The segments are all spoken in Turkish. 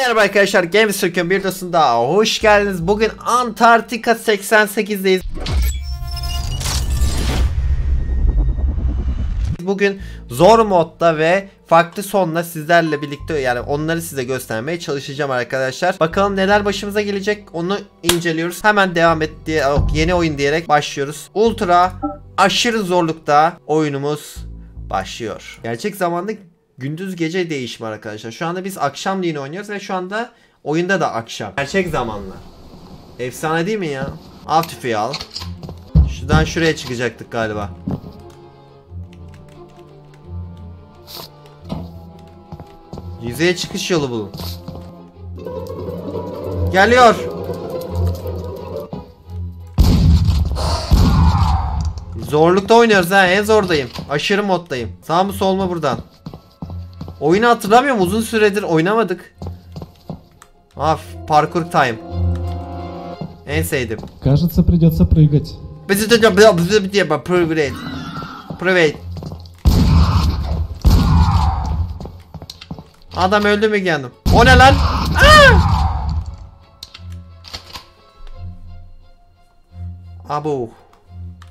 Merhaba arkadaşlar Games Türk'ün bir videosunda hoş geldiniz. Bugün Antarktika 88'deyiz. Bugün zor modda ve farklı sonla sizlerle birlikte yani onları size göstermeye çalışacağım arkadaşlar. Bakalım neler başımıza gelecek onu inceliyoruz. Hemen devam et diye yok, yeni oyun diyerek başlıyoruz. Ultra aşırı zorlukta oyunumuz başlıyor. Gerçek zamanda gündüz gece değişimi arkadaşlar. Şu anda biz akşamleyin oynuyoruz ve şu anda oyunda da akşam. Gerçek zamanla. Efsane değil mi ya? Av tüfeği al. Şuradan şuraya çıkacaktık galiba. Yüzeye çıkış yolu bulun. Geliyor. Zorlukta oynuyoruz ha en zordayım. Aşırı moddayım. Sağ mı sol mu buradan? Oyunu hatırlamıyorum uzun süredir oynamadık. Af parkur time. En sevdim. Кажется, придется прыгать. Privet. Privet. Adam öldü mü canım? O ne lan? Aa! Abu.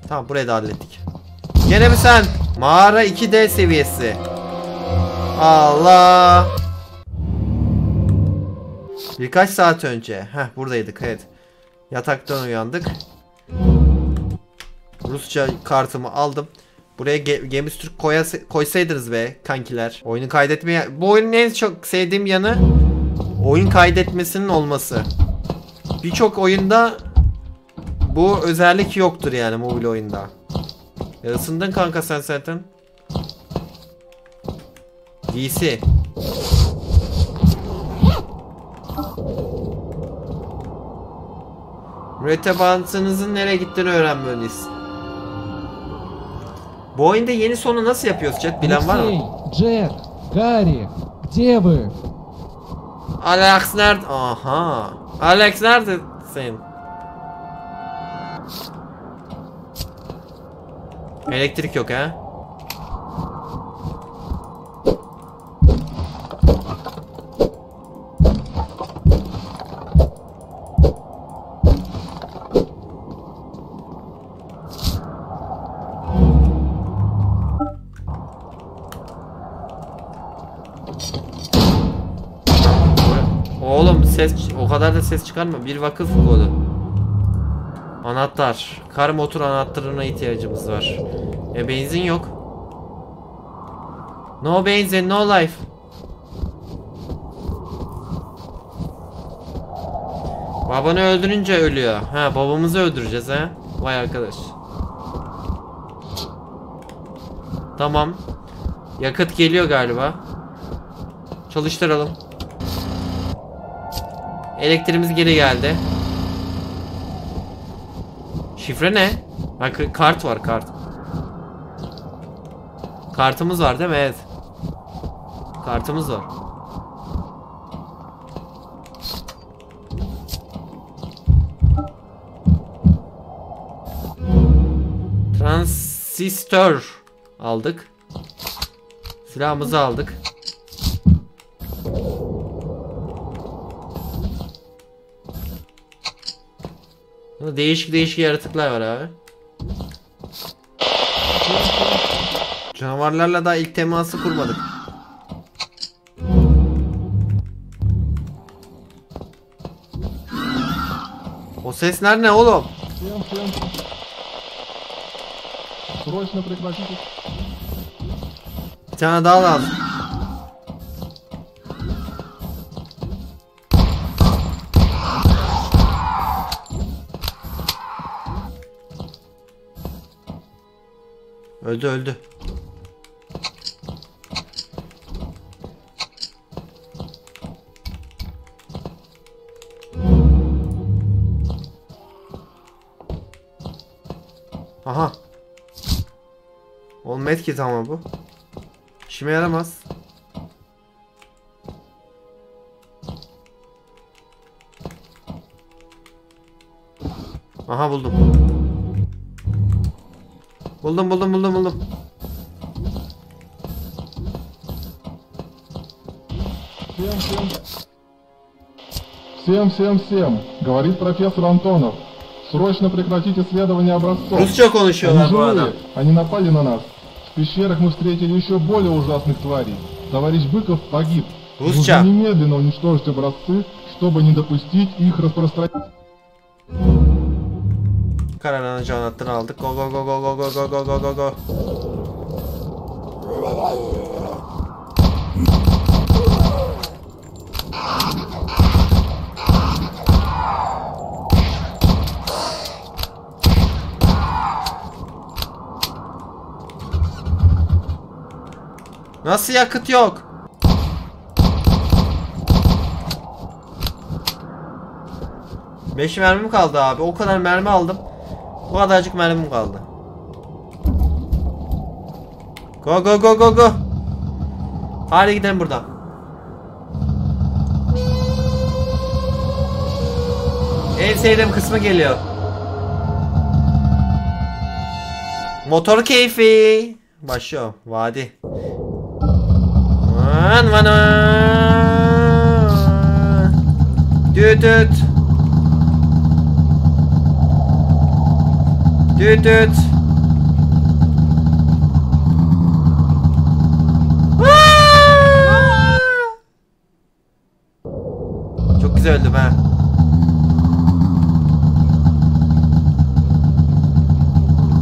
Tamam burayı da hallettik. Gene mi sen? Mağara 2D seviyesi. Allah. Birkaç saat önce. Heh buradaydık evet. Yataktan uyandık. Rusça kartımı aldım. Buraya ge Games Türk koyas- koysaydınız be kankiler. Oyunu kaydetmeye... Bu oyunun en çok sevdiğim yanı oyun kaydetmesinin olması. Birçok oyunda bu özellik yoktur yani mobil oyunda. Ya ısındın kanka sen zaten. DC. Mürettebatınızın nereye gittiğini öğrenmeliyiz. Bu oyunda yeni sonu nasıl yapıyoruz chat? Bilen var mı? Алексей, Джек, Гарри, где вы? Alex nerede? Aha. Alex neredesin? Elektrik yok ha? Kadar da ses çıkarma. Bir vakıf kodu. Anahtar. Kar motor anahtarına ihtiyacımız var. E benzin yok. No benzin, no life. Babanı öldürünce ölüyor. Ha babamızı öldüreceğiz ha. Vay arkadaş. Tamam. Yakıt geliyor galiba. Çalıştıralım. Elektriğimiz geri geldi. Şifre ne? Ha, k- kart var kart. Kartımız var değil mi? Evet. Kartımız var. Transistör aldık. Silahımızı aldık. Burada değişik değişik yaratıklar var abi. Canavarlarla daha ilk teması kurmadık. O sesler ne oğlum? Bir tane daha lazım. Öldü öldü. Aha. Oğlum medkit ama bu. İşime yaramaz. Aha buldum. Buldum buldum buldum buldum. Всем, всем. Всем, всем, всем, говорит профессор Антонов. Срочно прекратить исследование образцов. Rusça Они konuşuyorlar bu adam. живые, они напали на нас. В пещерах мы встретили еще более ужасных тварей. Товарищ Быков погиб. Русча. Нужно немедленно уничтожить образцы, чтобы не допустить их распространения. Kararlanıcı anahtarını aldık. Go go go go go go go go go go go. Nasıl yakıt yok? Beş mermim kaldı abi. O kadar mermi aldım. Bu kadarcık mermim kaldı. Go go go go go. Hadi gidelim buradan. En sevdiğim kısmı geliyor. Motor keyfi. Başlıyor. Vadi. Van van. Düt düt. Düt düt. Çok güzel öldüm ha.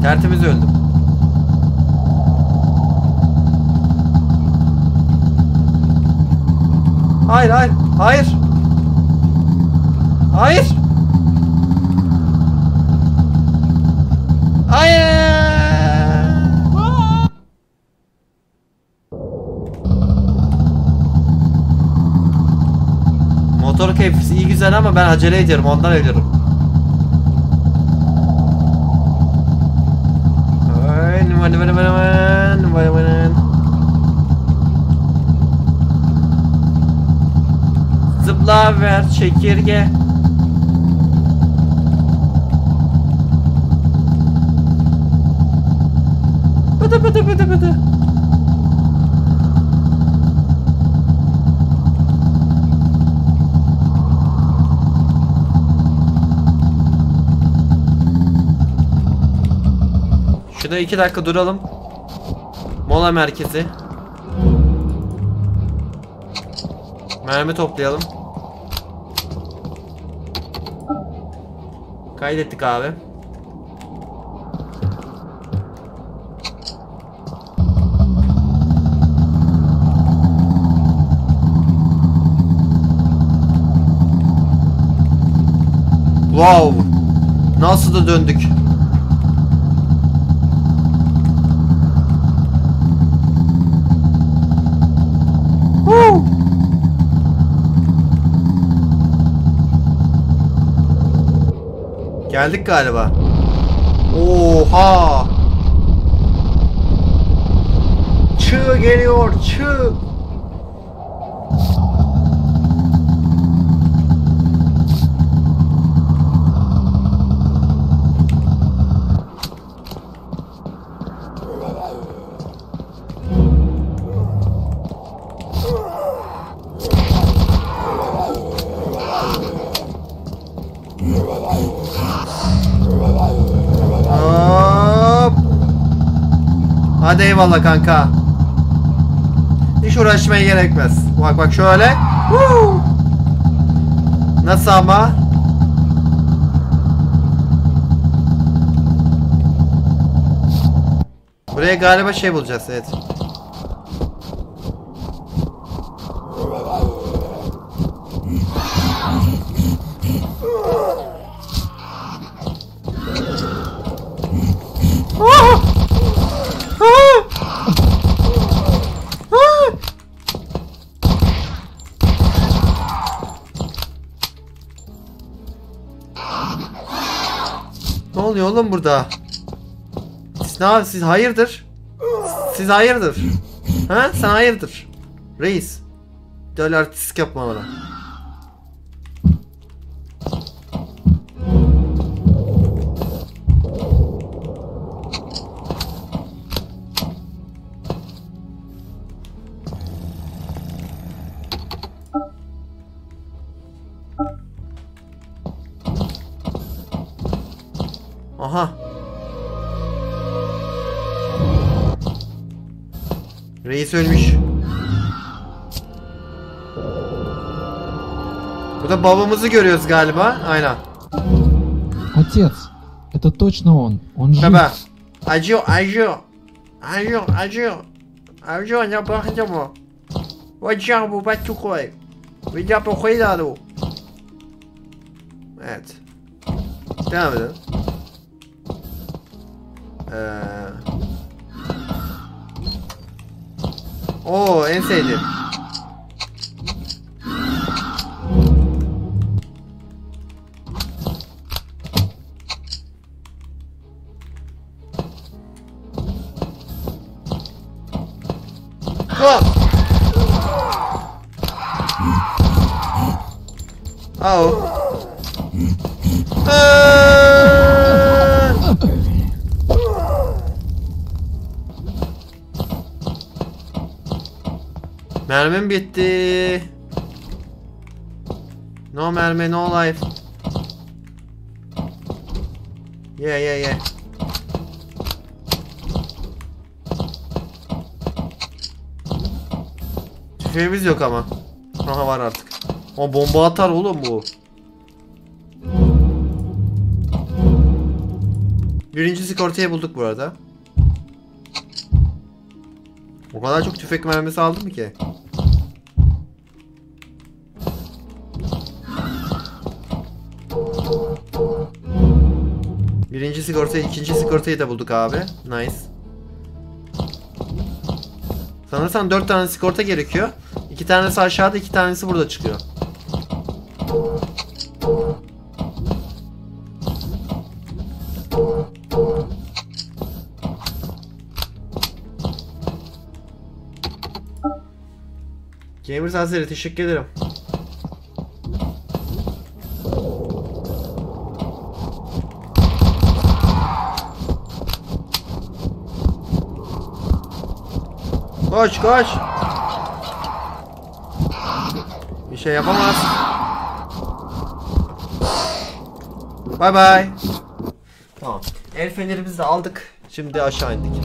Tertemiz öldüm. Hayır hayır. Hayır. Hayır. Motor keyfisi iyi güzel ama ben acele ediyorum ondan ölüyorum. Zıpla ver çekirge. Bıdı bıdı bıdı bıdı. Şurada iki dakika duralım. Mola merkezi. Mermi toplayalım. Kaydettik abi. Wow. Nasıl da döndük. Geldik galiba. Oha! Çığ geliyor, çığ. Hadi eyvallah kanka. Hiç uğraşmaya gerekmez. Bak bak şöyle. Woo. Nasıl ama? Buraya galiba şey bulacağız evet. Oğlum burada? Siz ne yap- Siz hayırdır? Siz hayırdır? Ha? Sen hayırdır? Reis. Böyle artistik yapma bana. Reis ölmüş. Burada babamızı görüyoruz galiba. Aynen. Отец, это точно он. Он жив. Baba. Acıyor, acıyor. Acıyor, acıyor. Acıyor, ne bırakacağım o. Hocam bu ben çok koy. Bir yapı cuidado. Evet. Devam edelim. Ee... Oo, en sevdiğim. Oh. Mermim bitti. No mermi, no life. Yeah, yeah, yeah. Tüfeğimiz yok ama. Aha var artık. O bomba atar oğlum bu. Birinci sigortayı bulduk bu arada. O kadar çok tüfek mermisi aldım ki. Sigortayı, ikinci sigortayı da bulduk abi. Nice. Sanırsam 4 tane sigorta gerekiyor. 2 tanesi aşağıda, 2 tanesi burada çıkıyor. Gamers Azeri teşekkür ederim. Koş koş. Bir şey yapamaz. Bay bay. Tamam. El fenerimizi de aldık. Şimdi aşağı indik.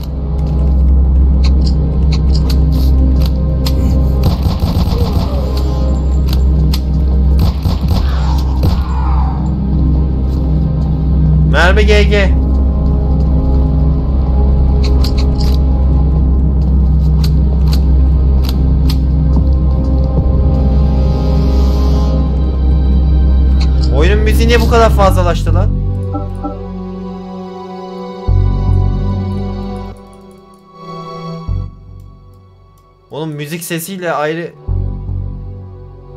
Mermi GG. Müziği niye bu kadar fazlalaştı lan? Oğlum müzik sesiyle ayrı...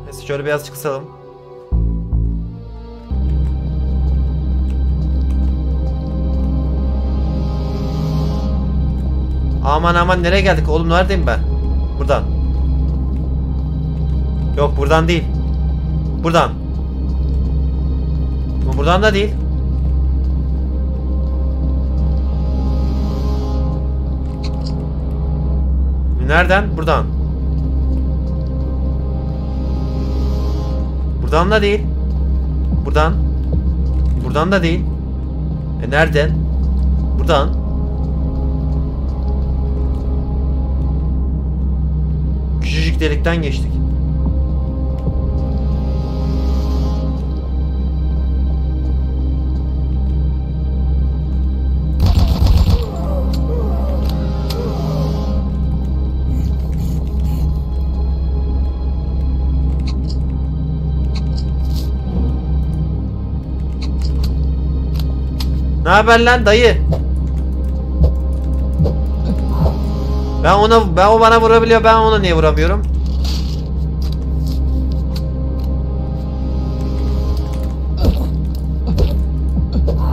Neyse şöyle biraz çıksalım. Aman aman nereye geldik oğlum neredeyim ben? Buradan. Yok buradan değil. Buradan. Buradan da değil. Nereden? Buradan. Buradan da değil. Buradan. Buradan da değil. E nereden? Buradan. Küçücük delikten geçtik. Ne haber lan dayı? Ben ona ben o bana vurabiliyor ben ona niye vuramıyorum?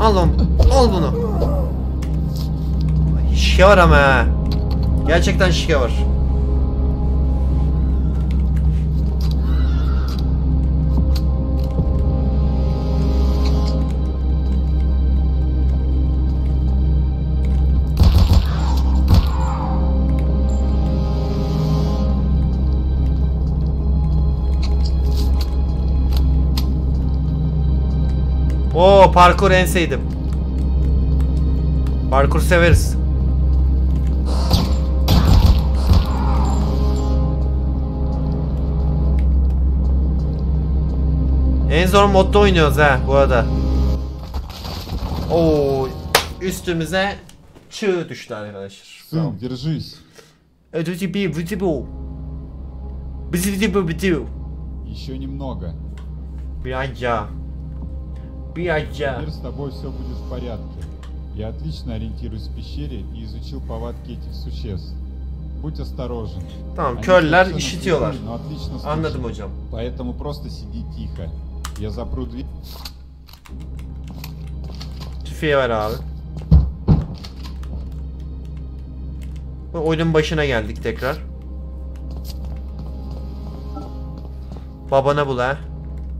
Al onu. Al bunu. Şike var ama ha. Gerçekten şike var. Oo parkur en sevdim. Parkur severiz. En zor modda oynuyoruz ha bu arada. Oo, üstümüze çığ düştü arkadaşlar. Сын, держись. Ötücü bir vıcı bu. Bıcı bıcı bu bıcı. Еще немного. Biraz ya. Biraz ya. Теперь с тобой все будет в порядке. Я отлично ориентируюсь в пещере и изучил повадки этих существ. Будь осторожен. Tamam Они körler совершенно işitiyorlar. слепые, но отлично слышат. Anladım hocam. Поэтому просто сиди тихо. Я запру дверь. Tüfeği ver abi. Bu Oyunun başına geldik tekrar. Babana bul ha.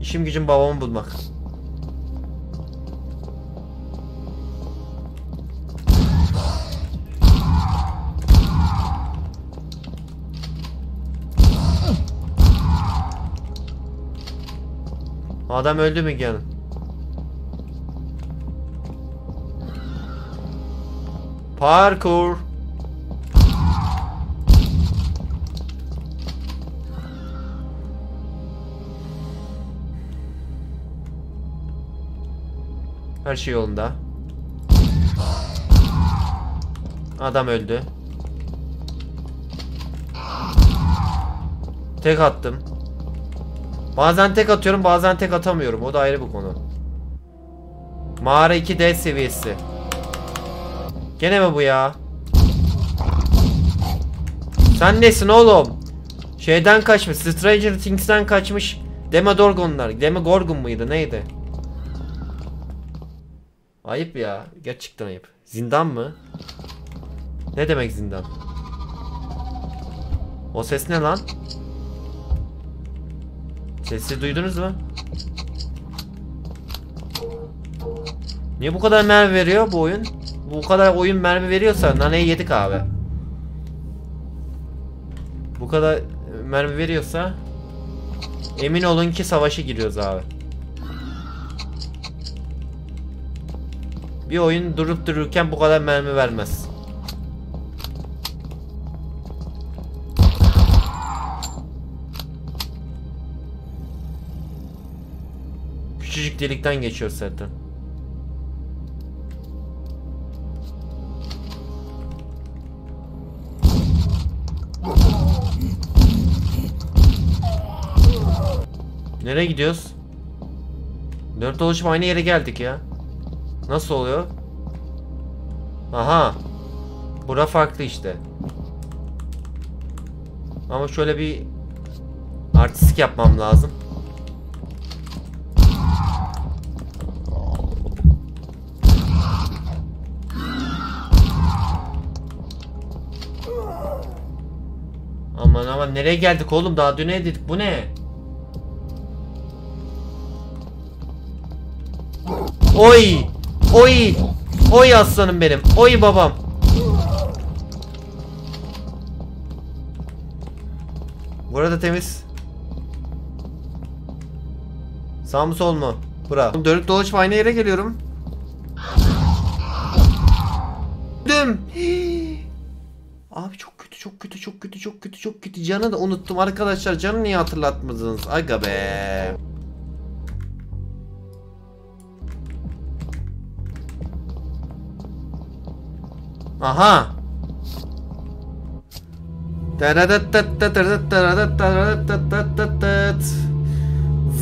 İşim gücüm babamı bulmak. Adam öldü mü canım? Parkur. Her şey yolunda. Adam öldü. Tek attım. Bazen tek atıyorum bazen tek atamıyorum. O da ayrı bir konu. Mağara 2D seviyesi. Gene mi bu ya? Sen nesin oğlum? Şeyden kaçmış. Stranger Things'ten kaçmış. Demogorgonlar. Demogorgon muydu? Neydi? Ayıp ya. Gerçekten ayıp. Zindan mı? Ne demek zindan? O ses ne lan? Sesi duydunuz mu? Niye bu kadar mermi veriyor bu oyun? Bu kadar oyun mermi veriyorsa naneyi yedik abi. Bu kadar mermi veriyorsa emin olun ki savaşa giriyoruz abi. Bir oyun durup dururken bu kadar mermi vermez. Küçücük delikten geçiyor zaten. Nereye gidiyoruz? Dört dolaşıp aynı yere geldik ya. Nasıl oluyor? Aha. Bura farklı işte. Ama şöyle bir artistik yapmam lazım. Aman aman nereye geldik oğlum daha dün dedik bu ne? Oy! Oy! Oy aslanım benim. Oy babam. Burada temiz. Sağ mı sol mu? Bura. Dönüp dolaşıp aynı yere geliyorum. Kötü. Canı da unuttum arkadaşlar. Canı niye hatırlatmadınız? Aga be. Aha.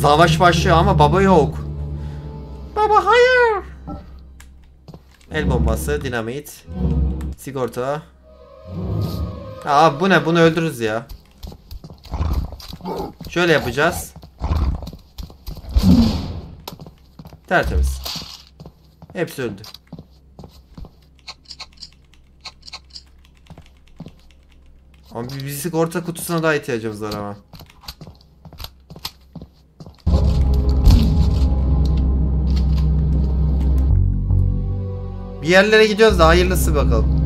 Savaş başlıyor ama baba yok. Baba hayır. El bombası, dinamit, sigorta. Aa bu ne? Bunu öldürürüz ya. Şöyle yapacağız. Tertemiz. Hepsi öldü. Ama bir sigorta kutusuna daha ihtiyacımız var ama. Bir yerlere gidiyoruz da hayırlısı bakalım.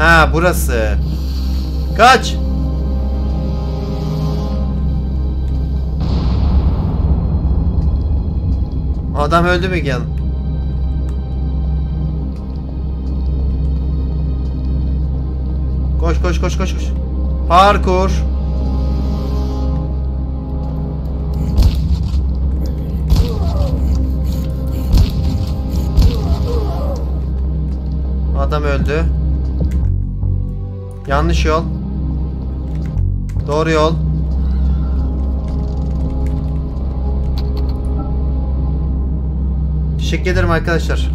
Ha burası. Kaç. Adam öldü mü Gel. Koş koş koş koş koş. Parkur. Adam öldü. Yanlış yol. Doğru yol. Teşekkür ederim arkadaşlar.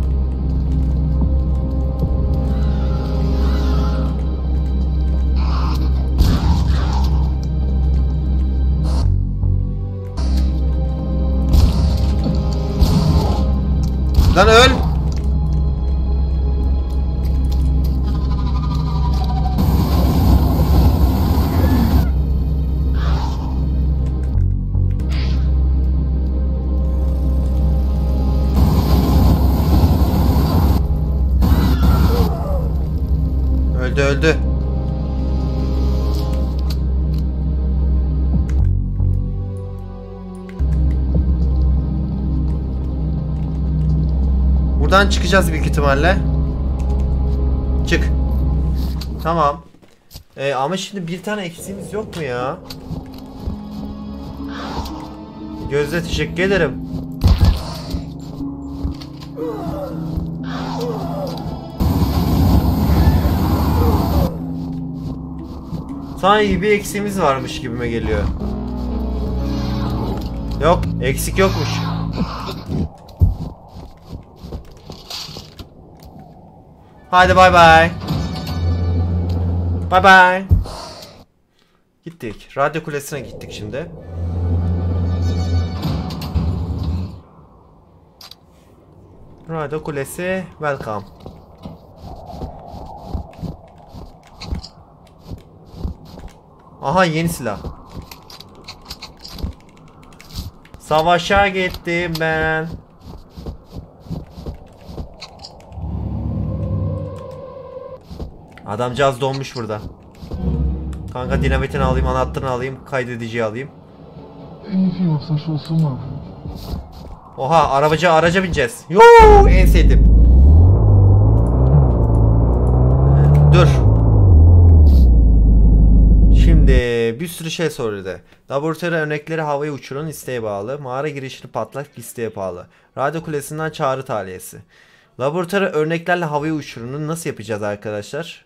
Lan öl. Buradan çıkacağız büyük ihtimalle. Çık. Tamam. Ee, ama şimdi bir tane eksiğimiz yok mu ya? Gözde teşekkür ederim. Sanki bir eksiğimiz varmış gibime geliyor. Yok, eksik yokmuş. Hadi bay bay. Bay bay. Gittik. Radyo kulesine gittik şimdi. Radyo kulesi welcome. Aha yeni silah. Savaşa gittim ben. Adamcağız donmuş burada. Kanka dinamitini alayım, anahtarını alayım, kaydediciyi alayım. Oha arabacı araca bineceğiz. Yo en sevdim. Dur. Şimdi bir sürü şey soruyordu. Laboratuvar örnekleri havaya uçurun isteğe bağlı. Mağara girişini patlat isteğe bağlı. Radyo kulesinden çağrı taliyesi. Laboratuvar örneklerle havaya uçurunu nasıl yapacağız arkadaşlar?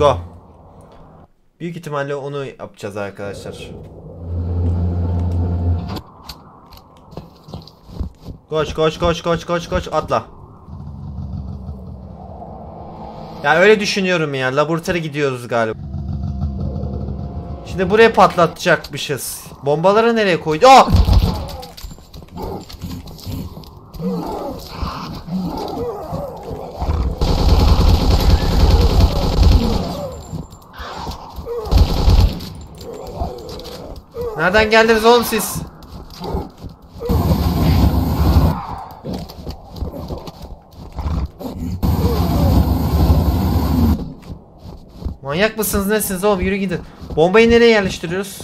Go. Büyük ihtimalle onu yapacağız arkadaşlar. Koş koş koş koş koş koş atla. Ya öyle düşünüyorum ya. Laboratuvara gidiyoruz galiba. Şimdi buraya patlatacakmışız. Bombaları nereye koydu? Aa! Nereden geldiniz oğlum siz? Manyak mısınız nesiniz oğlum yürü gidin. Bombayı nereye yerleştiriyoruz?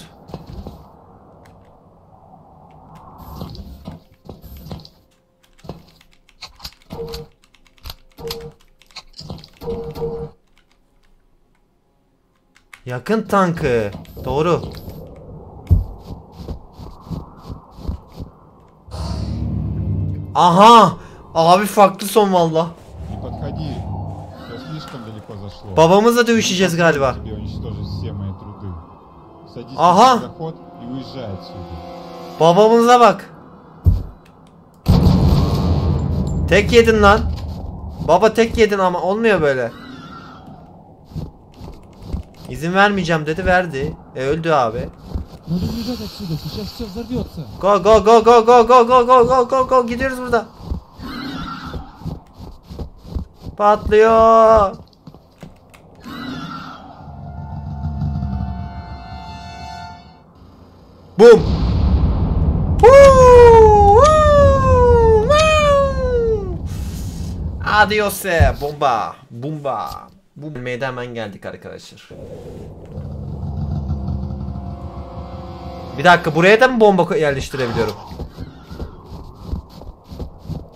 Yakın tankı. Doğru. Aha. Abi farklı son valla. Babamızla dövüşeceğiz galiba. Aha. Babamıza bak. Tek yedin lan. Baba tek yedin ama olmuyor böyle. İzin vermeyeceğim dedi verdi. E öldü abi. Надо убежать отсюда, сейчас все взорвется. Go go go go go go go go go go go gidiyoruz burada. Patlıyor. Boom. Woo! Woo! Woo! Adios eh, bomba. Bomba. Bu meydan hemen geldik arkadaşlar. Bir dakika buraya da mı bomba yerleştirebiliyorum?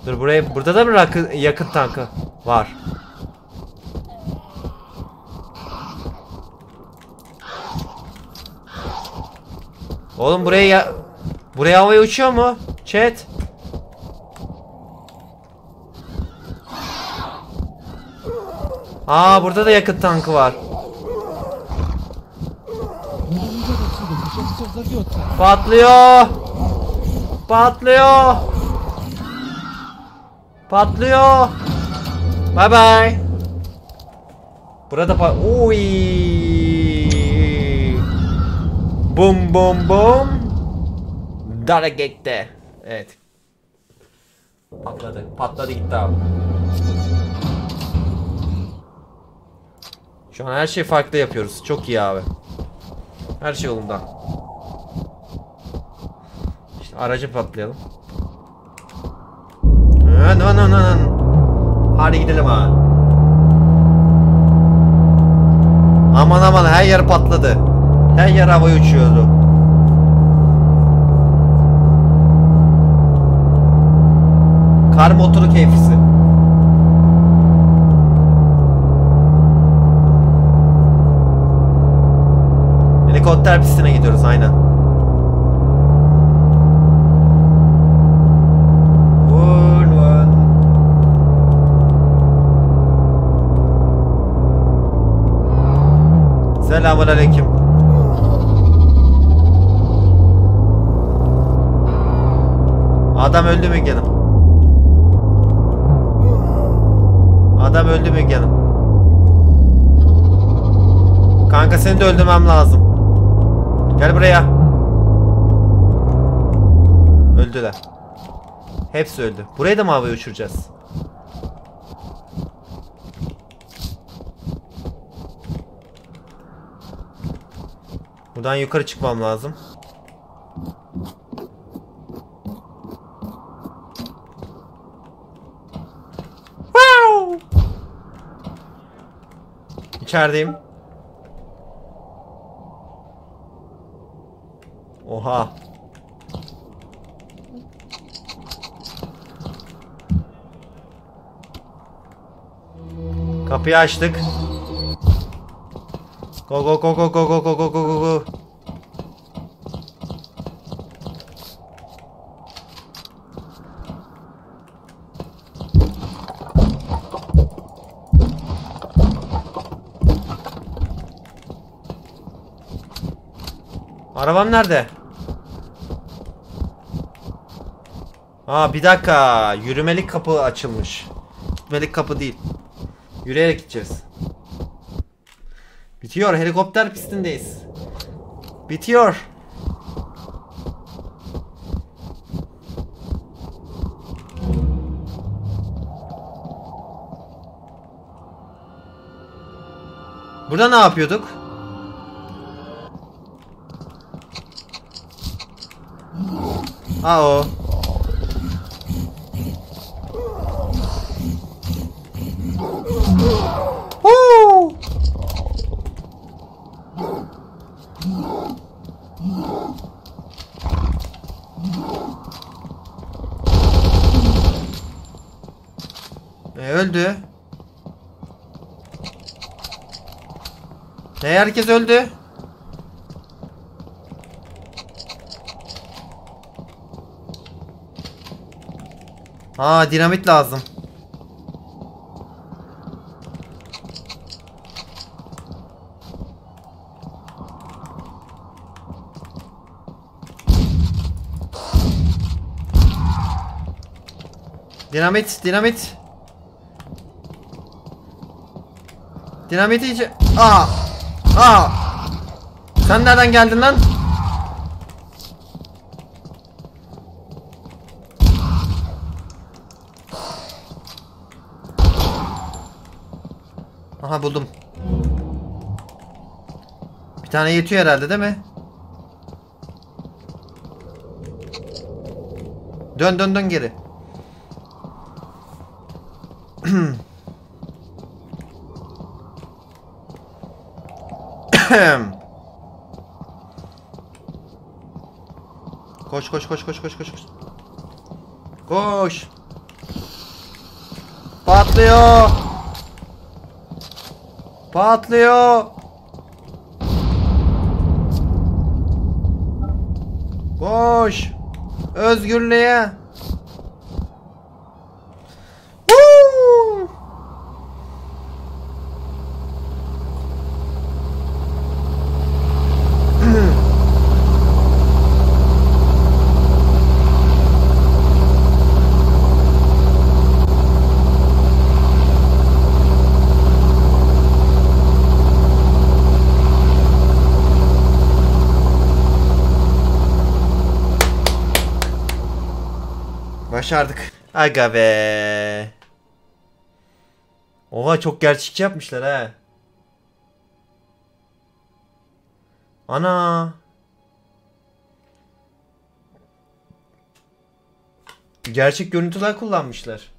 Dur buraya burada da mı rakı, yakıt tankı var? Oğlum buraya ya buraya havaya uçuyor mu? Chat. Aa burada da yakıt tankı var. patlıyor. Patlıyor. Patlıyor. Patlıyor. Bye bye. Burada pa Uy. Bum bum bum. Darakekte. Evet. Patladı. Patladı gitti abi. Şu an her şey farklı yapıyoruz. Çok iyi abi. Her şey yolunda. Aracı patlayalım. No, no, no. Hadi gidelim ha. Aman aman her yer patladı. Her yer havaya uçuyordu. Kar motoru keyfisi. Helikopter pistine gidiyoruz aynen. Selamun aleyküm. Adam öldü mü canım? Adam öldü mü canım? Kanka seni de öldürmem lazım. Gel buraya. Öldüler. Hepsi öldü. Burayı da mı havaya uçuracağız? Buradan yukarı çıkmam lazım. Wow! İçerideyim. Oha. Kapıyı açtık. Go go go go go go go go go go go. Arabam nerede? Aa bir dakika. Yürümelik kapı açılmış. Gitmelik kapı değil. Yürüyerek gideceğiz. Bitiyor. Helikopter pistindeyiz. Bitiyor. Burada ne yapıyorduk? Aa o. Huu! E, öldü. Ne herkes öldü. Aa dinamit lazım. Dinamit, dinamit. Dinamit iyice... Aa! Aa. Sen nereden geldin lan? Aha buldum. Bir tane yetiyor herhalde değil mi? Dön dön dön geri. koş koş koş koş koş koş. Koş. Patlıyor. Patlıyor. Koş. Özgürlüğe. başardık. Aga be. Oha çok gerçekçi yapmışlar ha. Ana. Gerçek görüntüler kullanmışlar.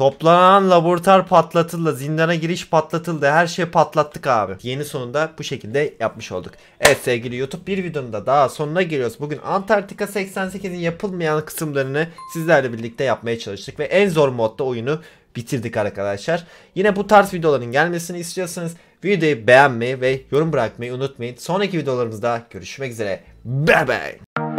Toplanan laboratuvar patlatıldı. Zindana giriş patlatıldı. Her şey patlattık abi. Yeni sonunda bu şekilde yapmış olduk. Evet sevgili YouTube bir videonun da daha sonuna geliyoruz. Bugün Antarktika 88'in yapılmayan kısımlarını sizlerle birlikte yapmaya çalıştık. Ve en zor modda oyunu bitirdik arkadaşlar. Yine bu tarz videoların gelmesini istiyorsanız videoyu beğenmeyi ve yorum bırakmayı unutmayın. Sonraki videolarımızda görüşmek üzere. Bye bye.